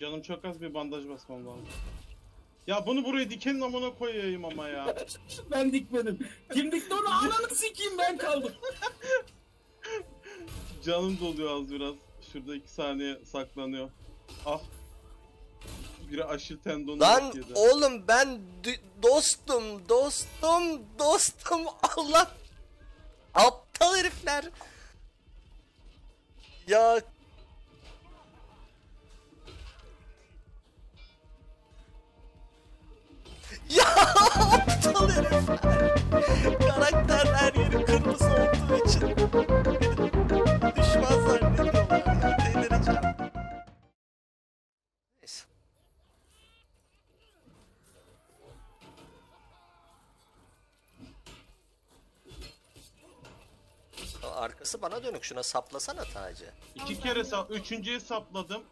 Canım çok az bir bandaj basmam lazım. Ya bunu buraya dikenin amına koyayım ama ya. Ben dikmedim. Kim dikti onu ananı sikeyim ben kaldım. Canım doluyor az biraz. Şurada iki saniye saklanıyor. Ah. Biri aşil tendonu Lan yedi. oğlum ben dostum, dostum, dostum. Allah. Aptal herifler. Ya Ya aptal herifler. Karakter her yeri kırmızı olduğu için düşman zannediyorlar ya. Delireceğim. Neyse. Arkası bana dönük şuna saplasana Taci. İki kere sap, üçüncüye sapladım.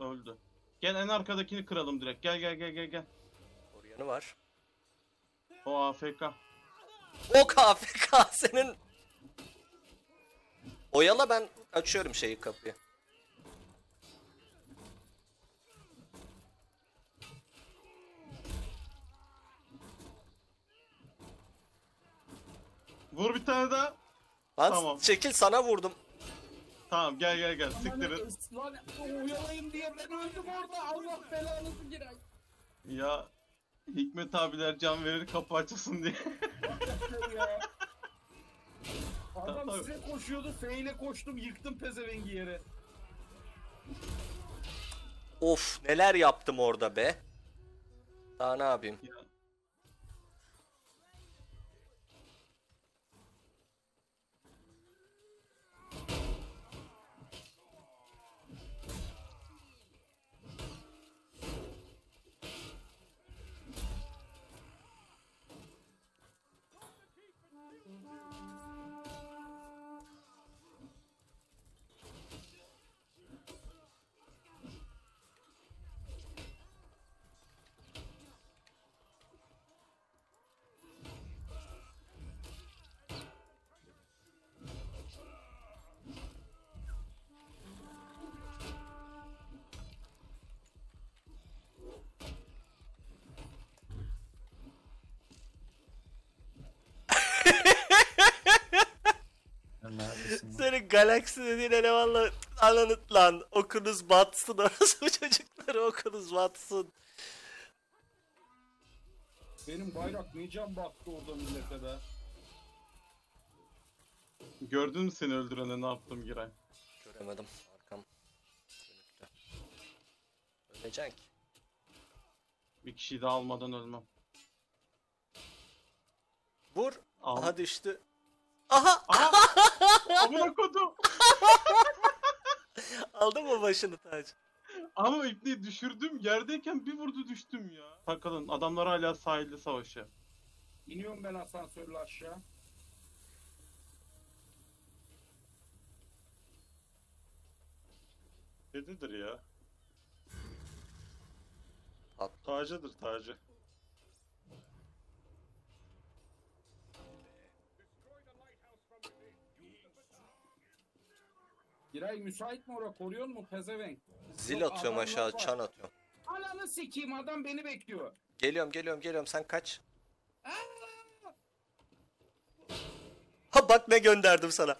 Öldü. Gel en arkadakini kıralım direkt. Gel gel gel gel gel. Oryanı var. O AFK. O KFK senin. Oyala ben açıyorum şeyi kapıyı. Vur bir tane daha. Lan Tamam. çekil sana vurdum. Tamam gel gel gel. Siktir et. Lan uyanayım diye ben öldüm orada. Allah belanızı girer. Ya Hikmet abiler can verir kapı açılsın diye. ya. Adam size koşuyordu. F ile koştum yıktım pezevengi yere. Of neler yaptım orada be. Daha ne yapayım? Ya. Galaksi dediğin elemanla ananıt lan. Okunuz batsın orası bu çocukları okunuz batsın. Benim bayrak ne can baktı orada millete be. Gördün mü seni öldürene ne yaptım Giray? Göremedim arkam. Öleceksin ki. Bir kişiyi de almadan ölmem. Vur. Al. Aha düştü. Aha! Amına kodum. Aldın mı başını Taci? Ama ipneyi düşürdüm yerdeyken bir vurdu düştüm ya. Takılın adamlar hala sahilde savaşıyor. İniyorum ben asansörle aşağı. Kedidir ya. At. Tacıdır tacı. Giray müsait mi ora koruyor mu pezevenk? Zil Yok, atıyorum adamlar aşağı, var. çan atıyorum. Ananı sikeyim adam beni bekliyor. Geliyorum, geliyorum, geliyorum. Sen kaç. Ha bak ne gönderdim sana.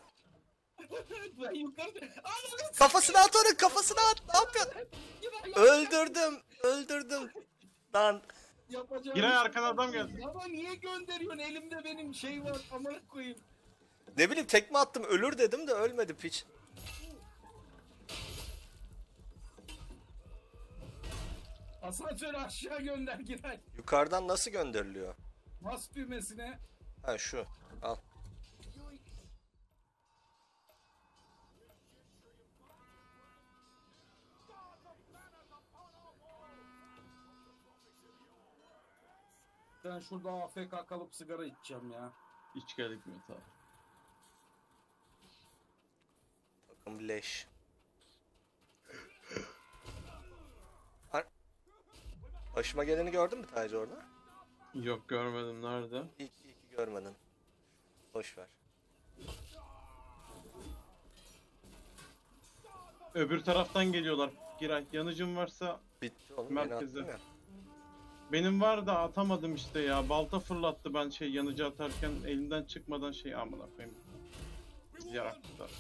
ben. Ananı. Kafasına at onu, kafasına at. Ne yapıyorsun? Giray, Öldürdüm, öldürdüm. Lan Yapacağım Giray şey arkadan adam geldi. Ama niye gönderiyorsun? Elimde benim şey var. Amına koyayım. ne bileyim tekme attım ölür dedim de ölmedi piç. Asansörü aşağı gönder Giray. Yukarıdan nasıl gönderiliyor? Bas düğmesine. Ha şu. Al. Ben şurada AFK kalıp sigara içeceğim ya. Hiç geldik mi abi? Takım leş. Başıma geleni gördün mü Taci orada? Yok görmedim nerede? İyi, ki- iyi ki görmedin. Boş ver. Öbür taraftan geliyorlar. Giray yanıcım varsa Bitti oğlum. Merkeze. Ya. benim var da atamadım işte ya. Balta fırlattı ben şey yanıcı atarken elimden çıkmadan şey amına koyayım. Yaraktılar.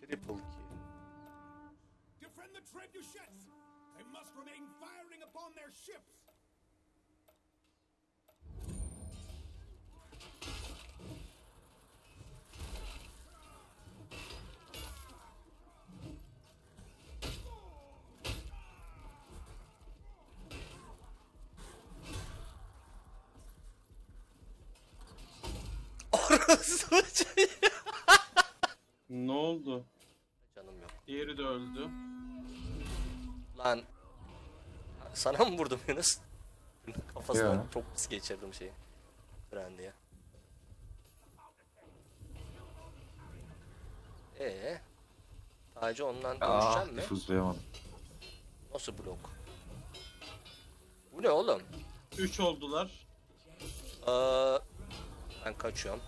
Triple kill. Defend the trebuchets! Remain firing upon their ships! Ne oldu? Canım yok. Diğeri de öldü. Lan. Sana mı vurdum Yunus? Kafasından Ya. çok pis geçirdim şeyi. Fren diye. Ee, Taci ondan Ah konuşacak mı? nüfuzlayamadım. Nasıl blok? Bu ne oğlum? 3 oldular. Aa, ben kaçıyorum.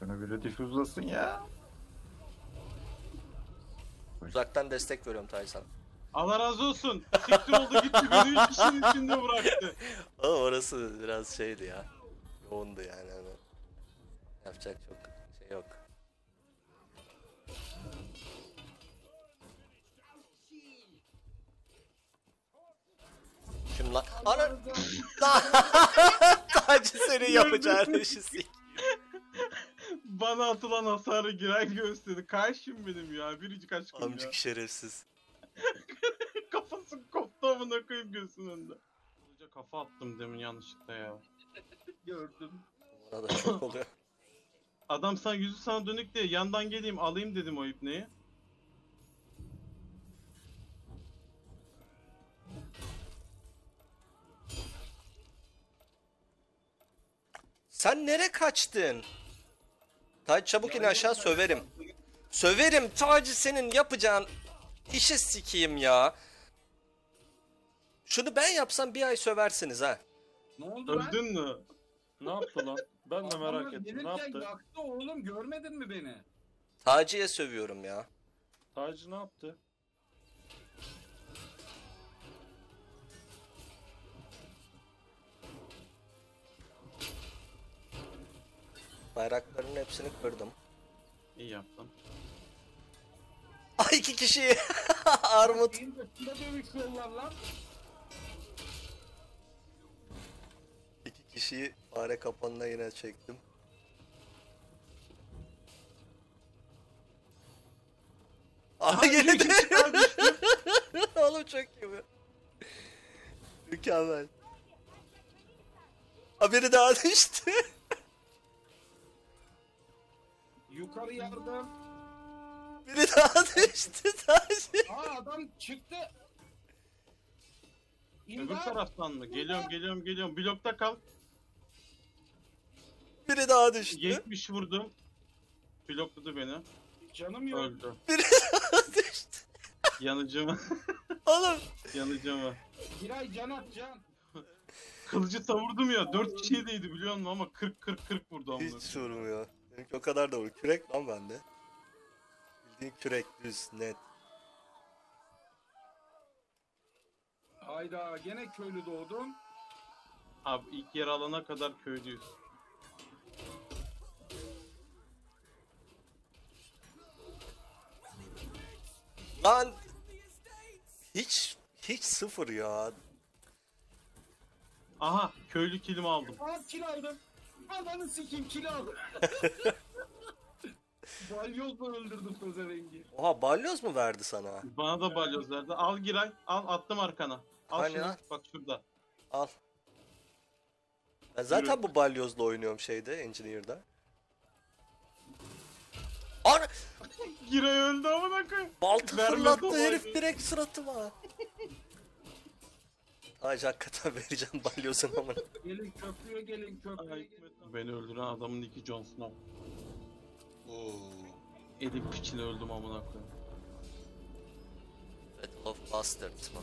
Bana biri difüzlasın ya. Uzaktan destek veriyorum Taci sana. Allah razı olsun. Siktir oldu gitti beni 3 kişinin içinde bıraktı. Ama orası biraz şeydi ya. Yoğundu yani. Hani. Yapacak çok şey yok. Şimdi lan... Ana... Taci senin yapacağın işi sik. Bana atılan hasarı giren gösterdi. Karşım benim ya. Biricik aşkım ya. Amcık şerefsiz. Kafası koptu amına koyayım gözünün önünde. Kafa attım demin yanlışlıkla ya. Gördüm. Bana da çok oluyor. Adam sana yüzü sana dönük diye yandan geleyim alayım dedim o ipneyi. Sen nere kaçtın? Taci çabuk in aşağı söverim. Söverim Taci senin yapacağın işi sikeyim ya. Şunu ben yapsam bir ay söversiniz ha. Ne oldu lan? Öldün mü? Ne yaptı lan? Ben de merak ettim. Ne yaptı? yaktı oğlum görmedin mi beni? Taci'ye sövüyorum ya. Taci ne yaptı? Bayrakların hepsini kırdım. İyi yaptın. İki kişi. Armut. İki kişiyi fare kapanına yine çektim. Aha yine de. Oğlum çok iyi bu. Mükemmel. Ha biri daha düştü. Yukarı yardım. Biri daha düştü sadece. Aa adam çıktı. Öbür İmdat. taraftan mı? Geliyorum geliyorum geliyorum. Blokta kal. Biri daha düştü. 70 vurdum. Blokladı beni. Canım yok. Öldü. Biri daha düştü. Yanıcımı. Oğlum. yanıcımı. Giray can at can. Kılıcı savurdum ya. 4 kişiye değdi biliyor musun ama 40 40 40 vurdu amına. Hiç vurmuyor. Benimki o kadar da vurur. Kürek lan bende. Bildiğin kürek düz net. Hayda gene köylü doğdum. Abi ilk yer alana kadar köylüyüz. Lan hiç hiç sıfır ya. Aha köylü kilimi aldım. Aa kil aldım. Ananı sikeyim kil aldım. Balyozla öldürdüm pezevengi. Oha balyoz mu verdi sana? Bana da balyoz verdi. Al Giray. Al attım arkana. Al Hani şunu. lan? Bak şurada. Al. Ben zaten bu balyozla oynuyorum şeyde, Engineer'da. Ana! Giray öldü amına koyayım. Balta Vermedi fırlattı o herif direkt suratıma. Ay hakikaten vereceğim balyozun amına. Gelin köprüye gelin köprüye Ay, gelin. Beni öldüren adamın iki Jon Elim piçine öldüm amına koyayım. Battle of Bastards mı?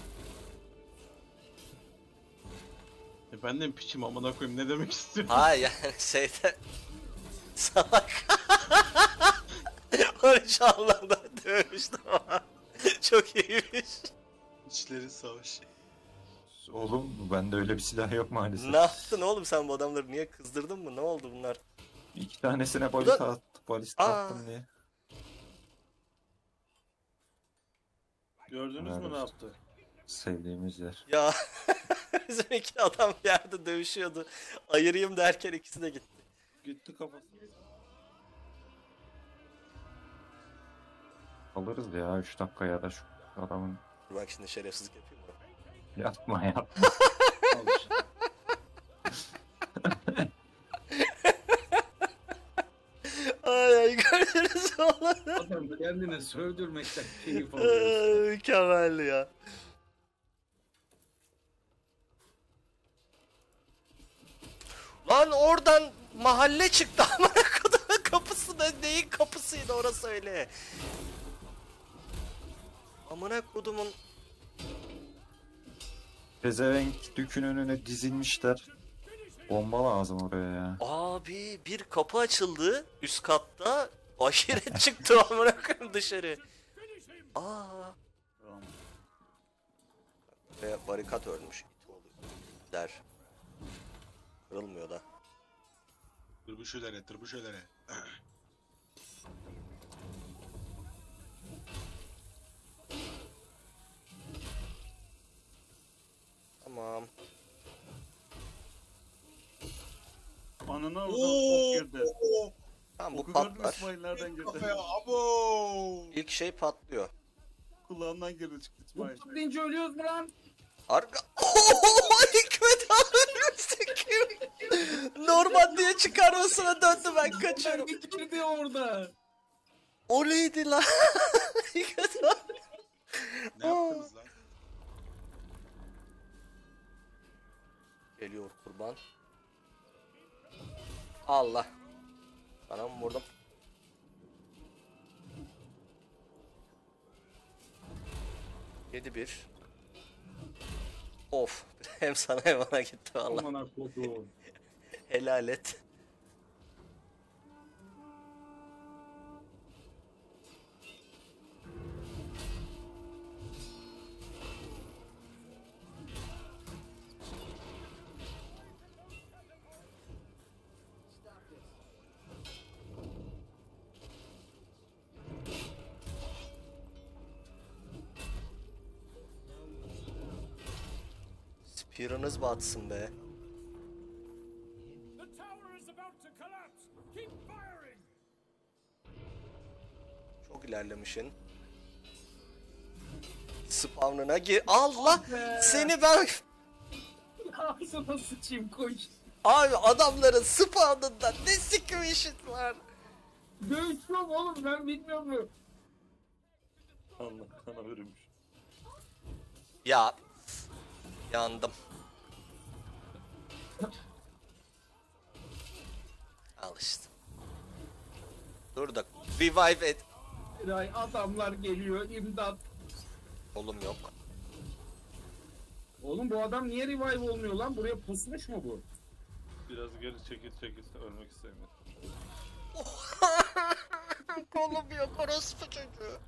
E ben de mi piçim amına koyayım ne demek istiyorsun? Ha yani şeyde... Salak. Barış Allah'dan dövmüştüm. Çok iyiymiş. İçleri savaş. Oğlum bende öyle bir silah yok maalesef. Ne yaptın oğlum sen bu adamları niye kızdırdın mı? Ne oldu bunlar? İki tanesine balista da- attım, balista Aa. attım diye. Gördünüz mü Nerede? ne yaptı? Sevdiğimiz yer. Ya bizim iki adam bir yerde dövüşüyordu. Ayırayım derken ikisi de gitti. Gitti kafası. Alırız ya 3 dakika ya da şu adamın Dur Bak şimdi şerefsizlik yapayım mı? yapma yapma. Al işte. Ay ay gördünüz mü oğlum? Adam kendini sövdürmekten keyif alıyor. Mükemmel ya. Lan oradan mahalle çıktı amına kodumun kapısı da neyin kapısıydı orası öyle. Amına kodumun Pezevenk dükün önüne dizilmişler. Bomba lazım oraya ya. abi bir kapı açıldı üst katta aşiret çıktı amına koyayım dışarı. Aa. Ve barikat örmüş. it oğlu Der. Kırılmıyor da. Tırbuş ölene, tırbuş ölene. Tamam. Anına oradan ok girdi. Tamam bu Oku gördün mü patlar. İsmail nereden girdi? Kafaya abo. İlk şey patlıyor. Kulağından girdi çıktı İsmail. Bu deyince ölüyoruz mu lan? Arka... Ooo Hikmet abi diye çıkarmasına döndü ben kaçıyorum. Girdi orada. O neydi lan? Hikmet abi. Ne yaptınız lan? Geliyor kurban. Allah. Sana mı vurdum? Yedi bir. Of. Hem sana hem bana gitti valla. Aman. Helal et. Collapse. Keep firing. Çok ilerlemişin. Spawn'ına gir. Allah! Seni ben... Ağzına sıçayım koş. Abi adamların spawn'ından ne sikim işin var? Dövüşüyorum oğlum ben bilmiyorum? Kanla kana bürümüş. Ya. Yandım. Al işte. Dur da revive et. Eray adamlar geliyor imdat. Oğlum yok. Oğlum bu adam niye revive olmuyor lan? Buraya pusmuş mu bu? Biraz geri çekil çekil ölmek istemiyor. Kolum yok orospu çocuğu.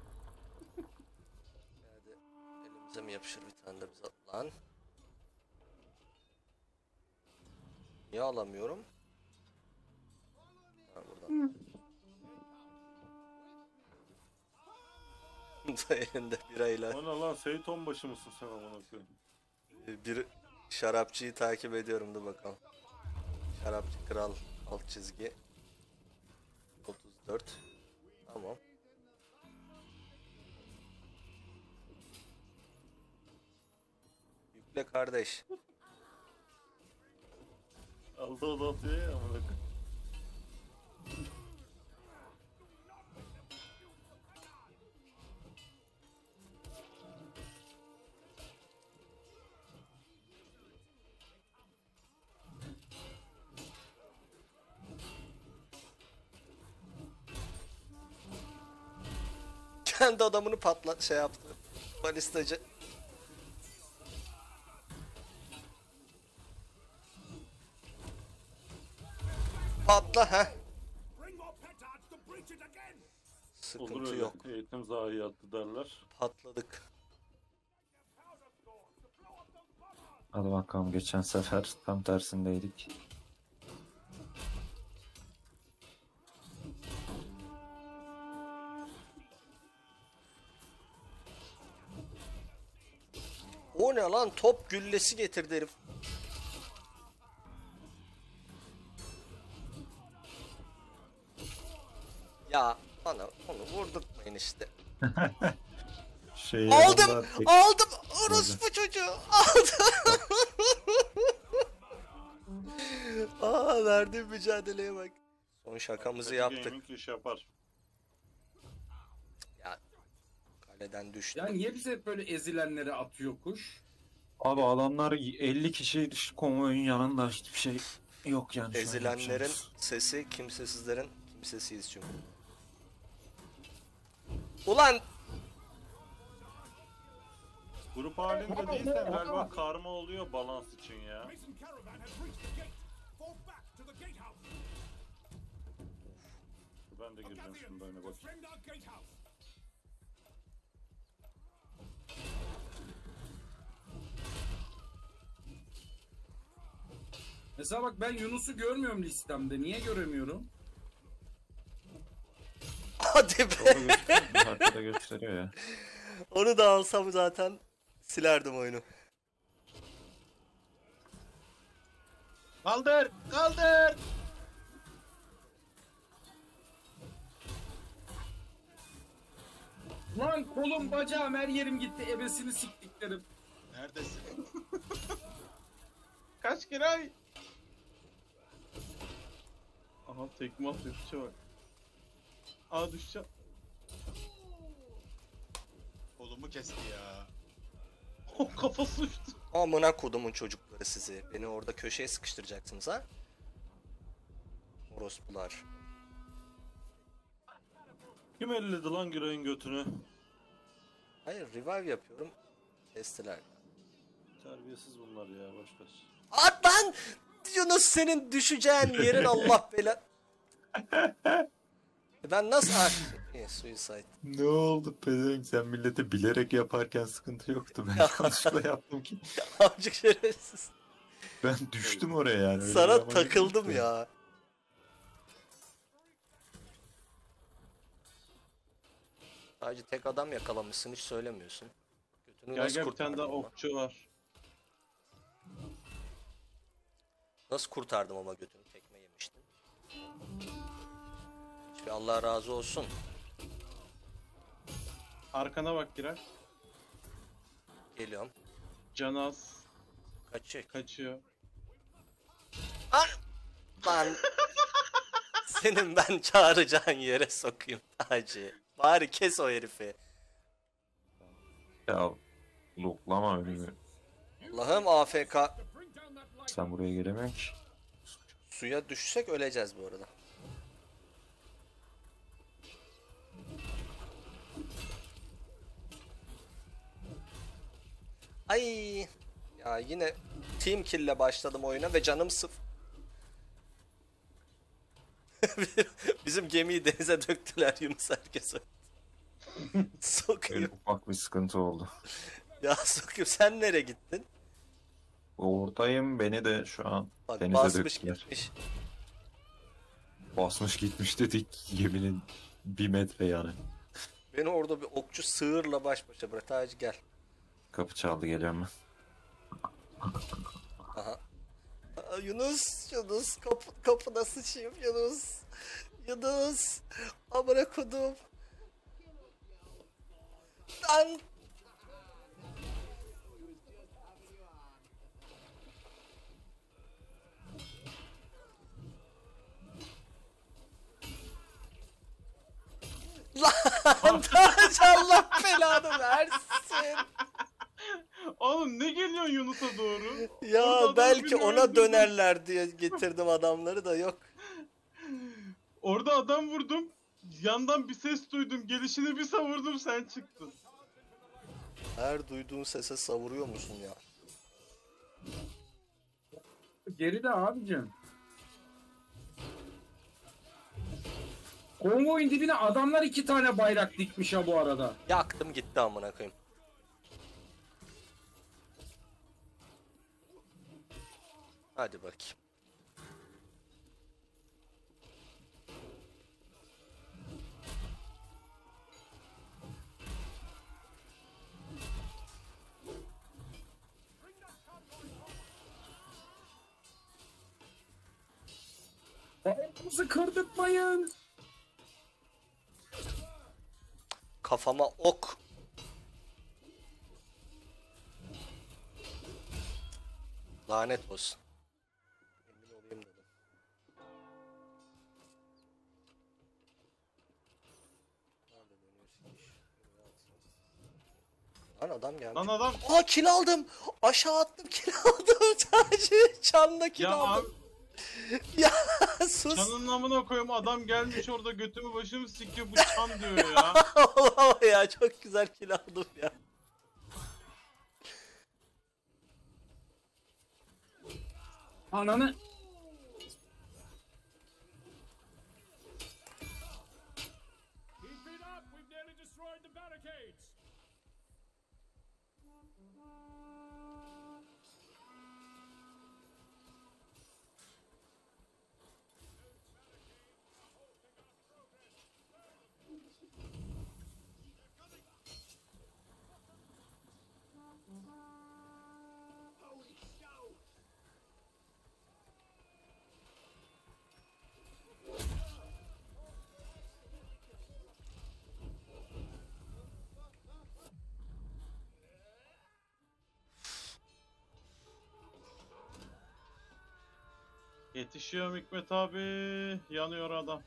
Hadi elimize mi yapışır bir tane de biz at lan. Niye alamıyorum? Elinde birayla O ne lan Seyit onbaşı mısın sen amına koyayım? bir şarapçıyı takip ediyorum dur bakalım. Şarapçı kral alt çizgi 34 Tamam. Yükle kardeş. Aldı o da atıyor ya amına koyayım. Kendi adamını patlat şey yaptı. Balistacı. Patla ha. Sıkıntı Olur öyle. yok. Eğitim zayiatı derler. Patladık. Hadi bakalım geçen sefer tam tersindeydik. Ne lan top güllesi getirdi herif. Ya bana onu vurdurtmayın işte. Şey Aldım! tek- Aldım! Orospu çocuğu! Aldım! Aa verdiğim mücadeleye bak. Son şakamızı yaptık. İş yapar. Ya kaleden düştü. Ya niye bize hep böyle ezilenleri atıyor kuş? Abi adamlar 50 kişi konvoyun yanında hiçbir şey yok yani. şu an Ezilenlerin yapacağımız. sesi kimsesizlerin kimsesiyiz çünkü. Ulan Grup halinde değilsen galiba karma oluyor balans için ya. Ben de gireceğim şimdi oyuna bakayım. Mesela bak ben Yunus'u görmüyorum listemde. Niye göremiyorum? hadi be. Gösteriyor, Arkada gösteriyor ya. Onu da alsam zaten silerdim oyunu. Kaldır! Kaldır! Lan kolum bacağım her yerim gitti. Ebesini siktiklerim. Neredesin? Kaç kere ay? Aha tekme atıyor piçe bak. Aa düşeceğim. Kolumu kesti ya. Oh kafası uçtu. Amına kodumun çocukları sizi. Beni orada köşeye sıkıştıracaksınız ha? Orospular. Kim elledi lan Giray'ın götünü? Hayır revive yapıyorum. Kestiler. Terbiyesiz bunlar ya boşver. At lan! Yunus senin düşeceğin yerin Allah bela... Ben nasıl... Ah, iyi, suicide. Ne oldu pezevenk sen millete bilerek yaparken sıkıntı yoktu. Ben yanlışlıkla yaptım ki. Amcık şerefsiz. Ben düştüm oraya yani. öyle Sana takıldım yoktu. ya. Sadece tek adam yakalamışsın hiç söylemiyorsun. Götünü Gel nasıl gel bir tane daha okçu var. Nasıl kurtardım ama götünü tekme yemiştin. Hiçbir Allah razı olsun. Arkana bak girer. Geliyorum. Canaz Kaçacak. kaçıyor. Lan! Lan! Senin ben çağıracağın yere sokayım Taci. Bari kes o herifi. Ya loklama öyle. Allah'ım AFK. Sen buraya ki. Suya düşsek öleceğiz bu arada. Ay ya yine team kill'le başladım oyuna ve canım sıf. Bizim gemiyi denize döktüler Yunus herkes öldü. Öyle Sokayım. ufak bir sıkıntı oldu. Ya sokayım sen nereye gittin? Oradayım beni de şu an Bak denize basmış döktüler. gitmiş. Basmış gitmiş dedik geminin bir metre yani. Beni orada bir okçu sığırla baş başa bırak. Taci gel. Kapı çaldı geliyorum ben. Yunus, Yunus kapı, kapına sıçayım Yunus. Yunus. Amına kodum. Lan. Lan Allah belanı versin. Oğlum ne geliyor Yunus'a doğru? Orada Ya adamı belki ona dönerler diye getirdim adamları da yok. Orada adam vurdum. Yandan bir ses duydum. Gelişini bir savurdum sen çıktın. Her duyduğun sese savuruyor musun ya? Geride abicim. Konvoyun dibine adamlar iki tane bayrak dikmiş ha bu arada. Yaktım gitti amına koyayım. Hadi bakayım. Ayağımızı kırdırtmayın. Kafama ok. Lanet olsun. Kill aldım. Aşağı attım kill aldım. Sadece çanla kill ya abi aldım. Ya sus. çanın namına koyayım adam gelmiş orada götümü başımı sikiyor bu çan diyor ya. Olamam ya çok güzel kill aldım ya. Ananı. Yetişiyor Hikmet abi. Yanıyor adam.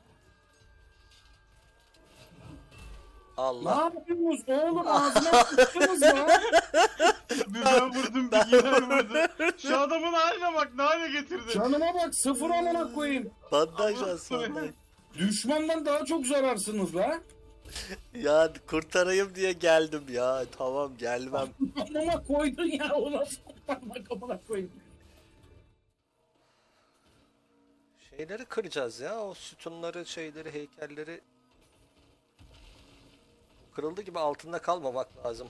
Ne Allah. yapıyorsunuz oğlum ağzına sıçtınız ya. Bir ben vurdum bir gider vurdu. Şu adamın haline bak ne hale getirdi. Canıma bak sıfır amına koyayım. Bandaj söyle. Düşmandan daha çok zararsınız la. Ya kurtarayım diye geldim ya. Tamam gelmem. Amına koydun ya o nasıl kurtarmak amına koyayım. Şeyleri kıracağız ya. O sütunları, şeyleri, heykelleri. Kırıldı gibi altında kalmamak lazım.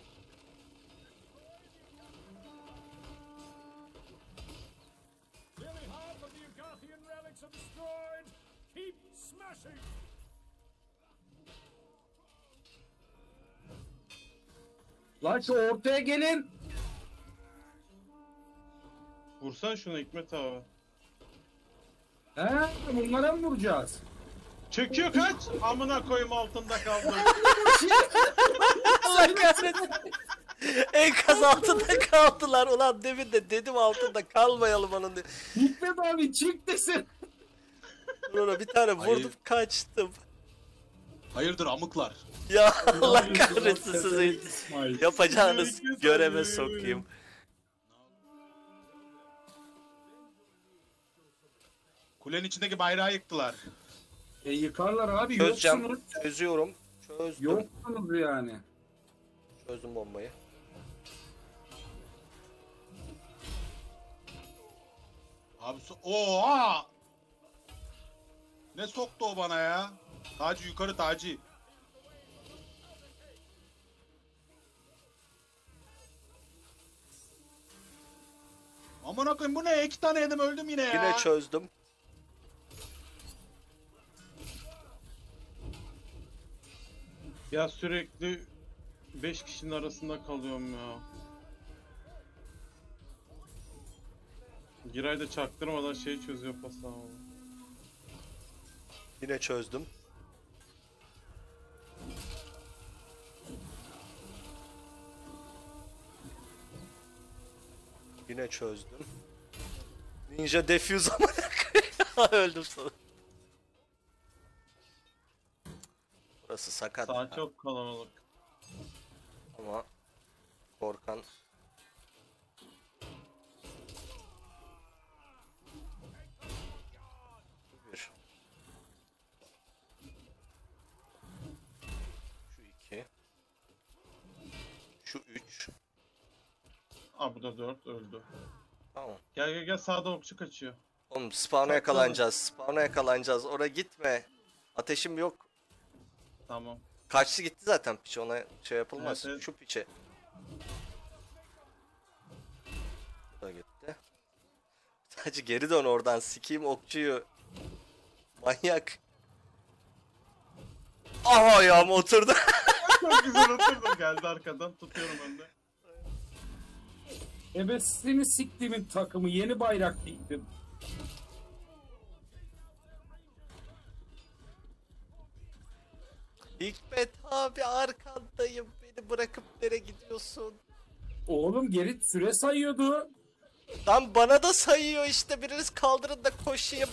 Lan şu ortaya gelin. Vursan şunu Hikmet abi. He bunlara mı vuracağız? Çekiyor kaç. Amına koyayım altında kaldı. Allah kahretsin. Enkaz altında kaldılar. Ulan demin de dedim altında kalmayalım onun diye. Hikmet abi çık desin. Sonra bir tane Hayır. vurdum kaçtım. Hayırdır amıklar? Ya Allah kahretsin sizi. Yapacağınız göreve sokayım. Kulenin içindeki bayrağı yıktılar. E yıkarlar abi Çözeceğim. yoksunuz. Çözüyorum. Çözdüm. Yoksunuz yani. Çözdüm bombayı. Abi so Oha! Ne soktu o bana ya? Taci yukarı Taci. Aman akıyım bu ne? İki tane yedim öldüm yine ya. Yine çözdüm. Ya sürekli 5 kişinin arasında kalıyorum ya. Giray da çaktırmadan şey çözüyor pası. Yine çözdüm. Yine çözdüm. Ninja defuse koyayım. Öldüm sana. Burası sakat. Sağ çok kalabalık. ama korkan. Bir. Şu iki. Şu üç. Aa bu da 4 öldü. tamam. Gel gel gel sağda okçu kaçıyor. oğlum spawn'a yakalanacağız spawn'a yakalanacağız. Oraya gitme. Ateşim yok Tamam. Kaçtı gitti zaten piçe ona şey yapılmaz. Evet, evet. Şu piçe. Bu da gitti. Sadece geri dön oradan sikeyim okçuyu. Manyak. Aha ayağım oturdu. Çok güzel oturdum geldi arkadan tutuyorum önde. Ebesini siktiğimin takımı yeni bayrak diktim. Bırakıp nereye gidiyorsun? Oğlum geri süre sayıyordu. Lan bana da sayıyor işte biriniz kaldırın da koşayım.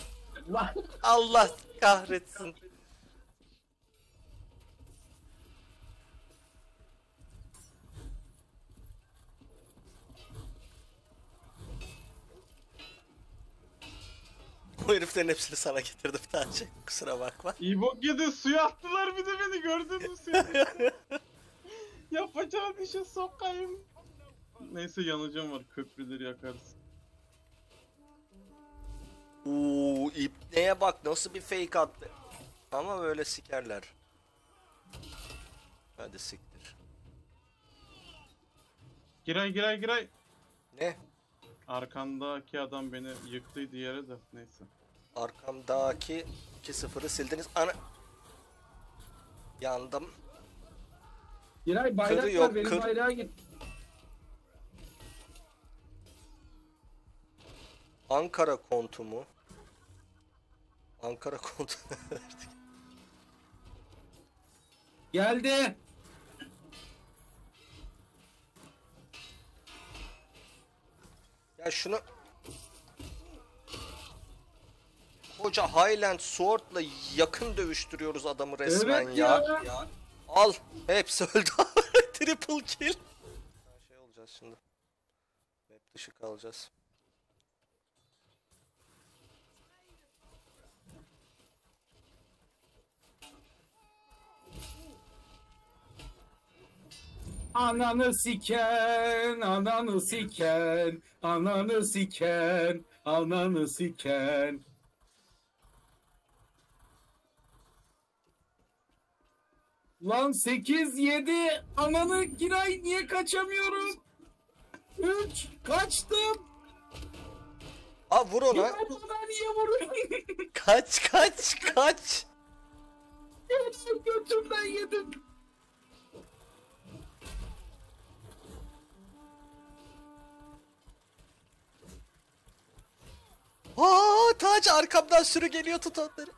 Lan Allah kahretsin. Bu heriflerin hepsini sana getirdim Tanrı. Kusura bakma. İyi bok yedi suya attılar bir de beni gördün mü suya? Yapacağın işe sokayım. Neyse yanıcım var köprüleri yakarız. Uuu ipneye bak nasıl bir fake attı. Ama böyle sikerler. Hadi siktir. Giray giray giray. Ne? Arkandaki adam beni yıktıydı yere de neyse. Arkamdaki 2-0'ı sildiniz. Ana... Yandım. Giray bayrak Kırı yok, benim kır. bayrağa git. Ankara kontu mu? Ankara kontu. Geldi. ya şunu... Koca Highland Sword'la yakın dövüştürüyoruz adamı resmen evet ya. ya. Al. Hepsi öldü. Triple kill. Şey olacağız şimdi. Map dışı kalacağız. Ananı siken, ananı siken, ananı siken, ananı siken. Lan 8 7 ananı Giray niye kaçamıyorum? 3 kaçtım. Aa vur ona. Giray bana niye vuruyor? Kaç kaç kaç. Götümden yedim. Aa Taç arkamdan sürü geliyor tut onları.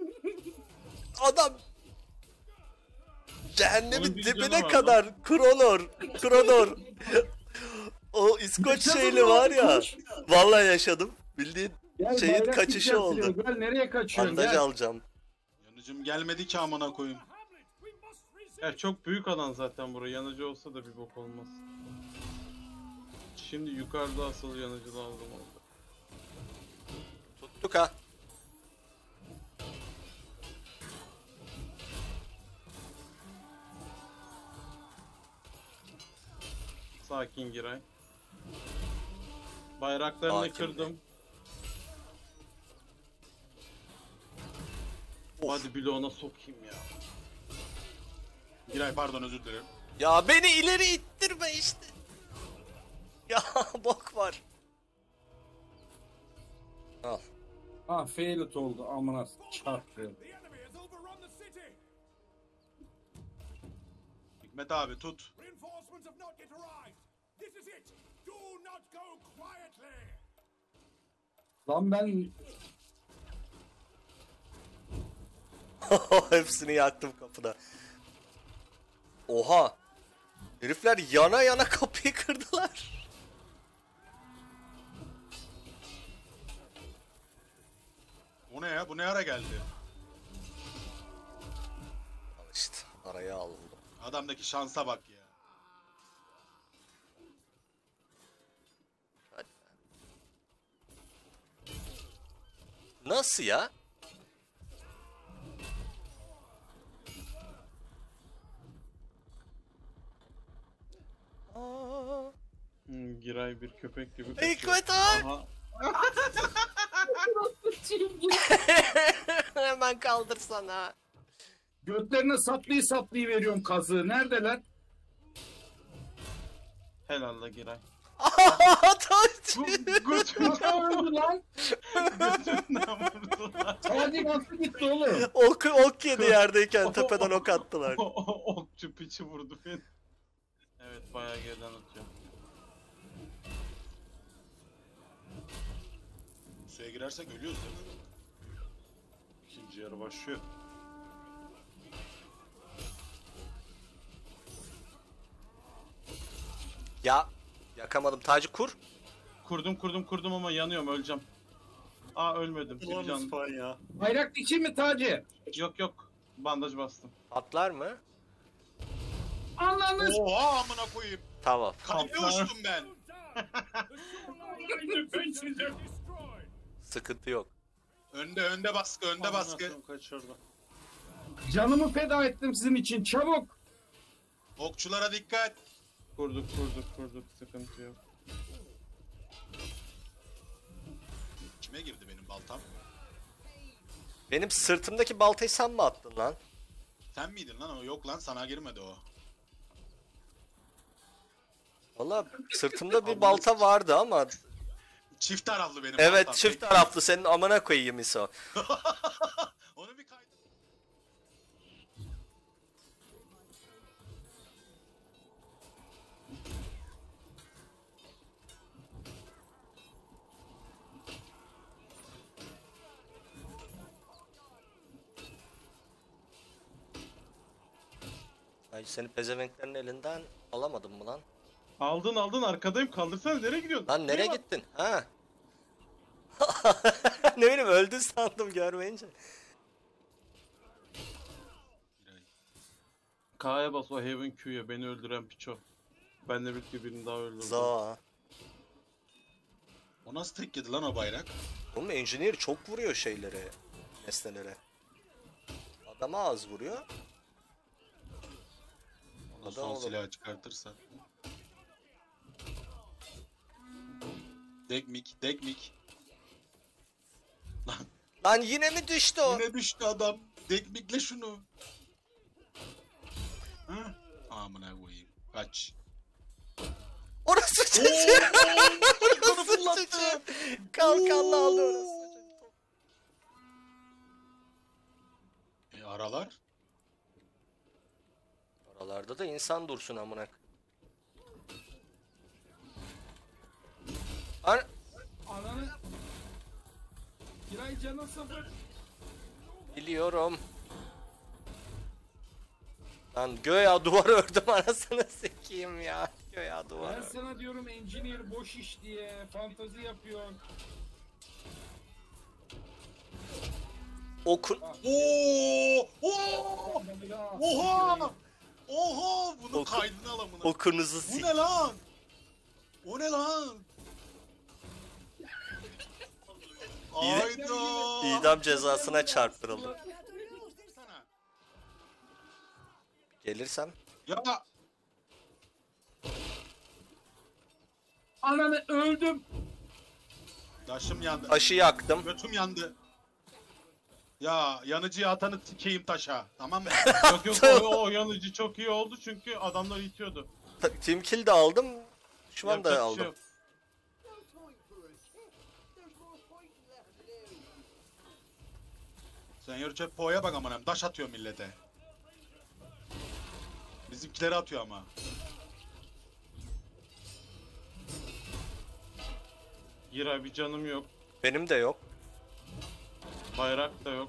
Adam cehennemin dibine var kadar Kronor, Kronor. o İskoç şeyli var ya. Vallahi yaşadım. Bildiğin Gel, şeyin bayrak kaçışı oldu. Silivri. Gel nereye kaçıyorsun? Bandaj alacağım. Yanıcım gelmedi ki amına koyayım. Ya çok büyük alan zaten burası. Yanıcı olsa da bir bok olmaz. Şimdi yukarıda asıl yanıcı lazım oldu. Tuttuk ha. Sakin Giray. Bayraklarını Sakin kırdım. Hadi bloğuna sokayım ya. Giray pardon özür dilerim. Ya beni ileri ittirme işte. Ya bok var. Al. Ah failit oldu amına çarptı. Hikmet abi tut. This is it. Do not go quietly. Lan ben Hepsini yaktım kapıda. Oha. Herifler yana yana kapıyı kırdılar. Bu ne ya? Bu ne ara geldi? Al işte araya alındım. Adamdaki şansa bak Nasıl ya? Aa, Hmm, Giray bir köpek gibi kaçıyor. Hikmet abi. Aha. Hemen kaldırsana. Götlerine saplıyı saplıyı veriyorum kazığı. Neredeler? Helal la Giray. Nasıl öldü lan? Götünden vurdular. Hadi nasıl gitti oğlum? ok, ok yedi yerdeyken tepeden ok attılar. Okçu piçi vurdu beni. Evet bayağı geriden atıyor. Suya girersek ölüyoruz değil mi? İkinci yarı başlıyor. Ya yakamadım. Taci kur. Kurdum kurdum kurdum ama yanıyorum öleceğim. Aa ölmedim. Bir. Bayrak diki mi Taci? Yok yok. Bandaj bastım. Atlar mı? Ananı s- Oha amına koyayım. Tamam. Kalbe uçtum ben. Sıkıntı yok. Önde önde baskı önde baskı. Anasını Kaçırdı. Canımı feda ettim sizin için. Çabuk. Okçulara dikkat. Kurduk kurduk kurduk. Sıkıntı yok. Kime girdi benim baltam? Benim sırtımdaki baltayı sen mi attın lan? Sen miydin lan o? Yok lan sana girmedi o. Valla sırtımda bir balta vardı ama Çift taraflı benim evet baltam. çift taraflı senin amına koyayım İso. Onu bir kaydı. Ay seni pezevenklerin elinden alamadım mı lan? Aldın aldın arkadayım kaldırsana nereye gidiyorsun? Lan nereye bak. gittin? Ha? ne bileyim öldün sandım görmeyince. K'ya bas o Heaven Q'ya beni öldüren piço. Benle birlikte birini daha öldürdü. Za. O nasıl tek yedi lan o bayrak? Oğlum engineer çok vuruyor şeylere. Nesnelere. Adama az vuruyor. O da Adam son olur. silahı çıkartırsa. Dekmik, dekmik. Lan yine mi düştü o? Yine düştü adam. Dekmikle şunu. Ha? Amına koyayım. Kaç. Orası çocuğu. Orası çocuğu. Kalkanla aldı orası. E, aralar. Oralarda da insan dursun amına. An Ananı. Giray canı sıfır. biliyorum. Lan göya duvar ördüm anasını sikeyim ya. Göya duvar Ben sana diyorum engineer boş iş diye. Fantazi yapıyor. Okun. Oo! Oo! Oha! Oha! Bunun Oku- kaydını al amına. Okunuzu Bu sik. ne lan? O ne lan? Ayda. İdam cezasına çarptırıldı. Sana. Gelirsem Ya Ananı öldüm. taşım yandı. taşı yaktım. Götüm yandı. Ya yanıcıyı atanı sikeyim taşa. Tamam mı? Yok yok o, o yanıcı çok iyi oldu çünkü adamlar itiyordu. Ta- Team kill de aldım. Düşman Yapacak da bir şey aldım. yok. Sen çöp poğaya bak amanım. Taş atıyor millete. Bizimkileri atıyor ama. Giray bir canım yok. Benim de yok. Bayrak da yok.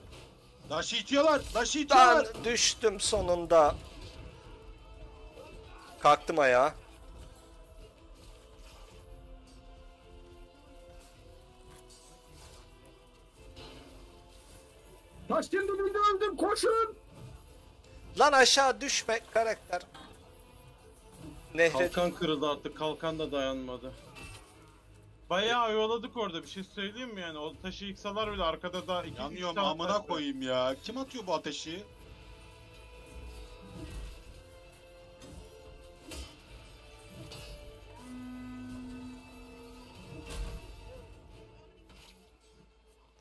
Taşı itiyorlar. Taşı itiyorlar. Ben düştüm sonunda. Kalktım ayağa. Taş kendimi öldüm koşun. Lan aşağı düşme karakter. Nehre Kalkan kırıldı artık. Kalkan da dayanmadı. Bayağı oyaladık orada bir şey söyleyeyim mi yani? O taşı yıksalar bile arkada da iki üç Yanıyorum tane amına taş koyayım ya. Kim atıyor bu ateşi?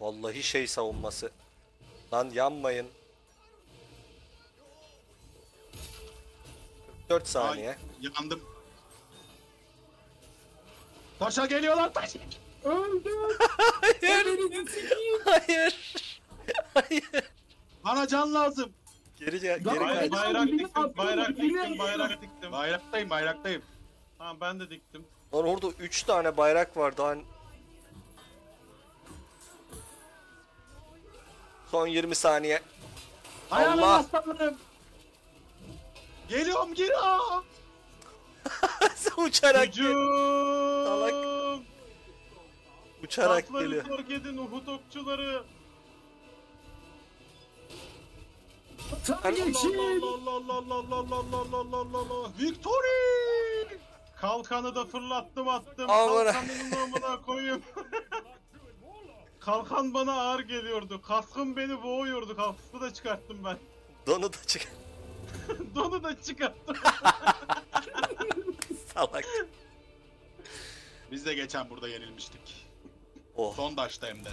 Vallahi şey savunması. Lan yanmayın. 4 saniye. Yandım. Taşa geliyorlar taş. Öldüm. Hayır. Hayır. Hayır. Bana can lazım. Geri gel, Lan geri kaç. bayrak Biri diktim, bayrak diktim, bayrak diktim. Bayraktayım bayraktayım. Tamam ben de diktim. Lan orada 3 tane bayrak vardı hani. Son 20 saniye. Ayağına Allah. aslanlarım. Geliyorum geliyorum. uçarak Hücum! Salak. uçarak geliyor. terk edin Uhud okçuları. Tabii için. Allah Allah Allah Allah Allah Allah Allah Allah Allah. Victory! Kalkanı da fırlattım attım. Amına. Kalkanın amına koyayım. Kalkan bana ağır geliyordu. Kaskım beni boğuyordu. Kaskı da çıkarttım ben. Donu da çık. Donu da çıkarttım. Salak. Biz de geçen burada yenilmiştik. Oh. Son daşta hem de.